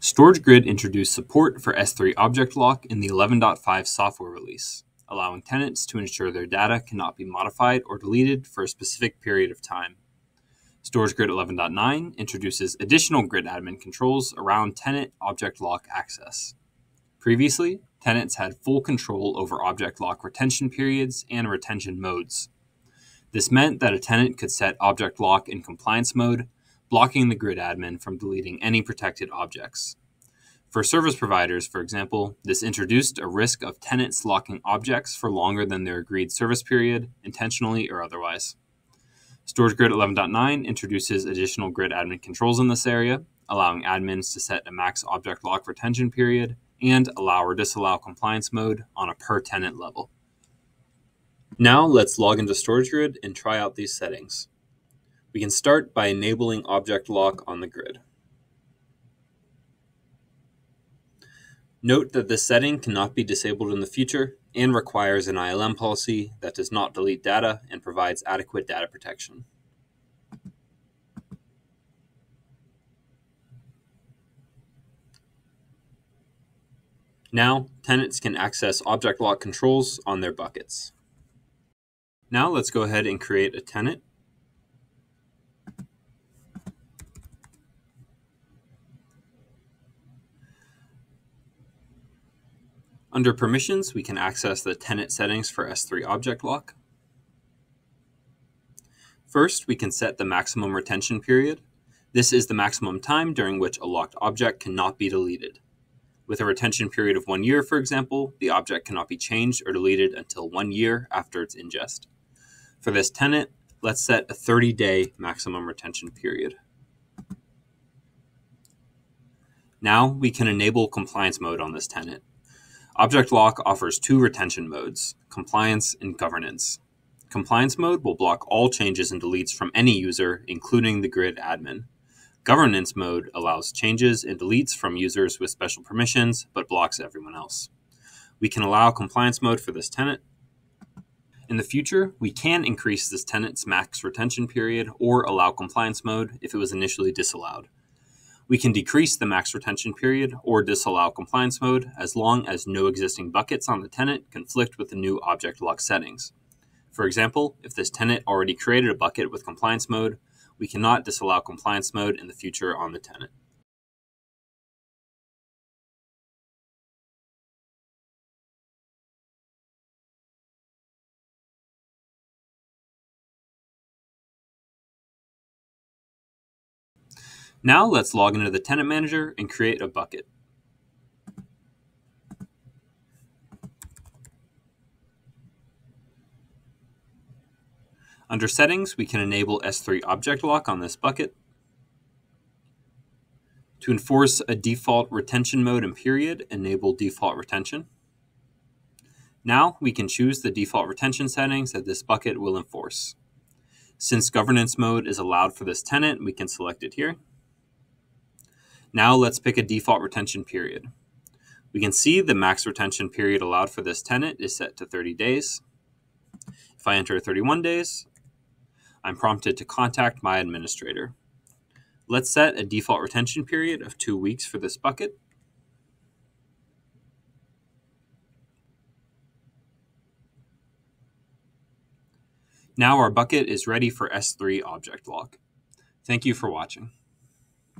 StorageGrid introduced support for S3 Object Lock in the 11.5 software release, allowing tenants to ensure their data cannot be modified or deleted for a specific period of time. StorageGrid 11.9 introduces additional grid admin controls around tenant object lock access. Previously, tenants had full control over object lock retention periods and retention modes. This meant that a tenant could set object lock in compliance mode blocking the grid admin from deleting any protected objects. For service providers, for example, this introduced a risk of tenants locking objects for longer than their agreed service period, intentionally or otherwise. StorageGrid 11.9 introduces additional grid admin controls in this area, allowing admins to set a max object lock retention period and allow or disallow compliance mode on a per tenant level. Now let's log into StorageGrid and try out these settings. We can start by enabling object lock on the grid. Note that this setting cannot be disabled in the future and requires an ILM policy that does not delete data and provides adequate data protection. Now, tenants can access object lock controls on their buckets. Now let's go ahead and create a tenant Under permissions, we can access the tenant settings for S3 Object Lock. First, we can set the maximum retention period. This is the maximum time during which a locked object cannot be deleted. With a retention period of one year, for example, the object cannot be changed or deleted until one year after its ingest. For this tenant, let's set a 30 day maximum retention period. Now we can enable compliance mode on this tenant. Object Lock offers two retention modes, compliance and governance. Compliance mode will block all changes and deletes from any user, including the grid admin. Governance mode allows changes and deletes from users with special permissions, but blocks everyone else. We can allow compliance mode for this tenant. In the future, we can increase this tenant's max retention period or allow compliance mode if it was initially disallowed. We can decrease the max retention period or disallow compliance mode as long as no existing buckets on the tenant conflict with the new object lock settings. For example, if this tenant already created a bucket with compliance mode, we cannot disallow compliance mode in the future on the tenant. Now let's log into the tenant manager and create a bucket. Under settings, we can enable S3 object lock on this bucket. To enforce a default retention mode and period, enable default retention. Now we can choose the default retention settings that this bucket will enforce. Since governance mode is allowed for this tenant, we can select it here. Now let's pick a default retention period. We can see the max retention period allowed for this tenant is set to 30 days. If I enter 31 days, I'm prompted to contact my administrator. Let's set a default retention period of two weeks for this bucket. Now our bucket is ready for S3 object lock. Thank you for watching.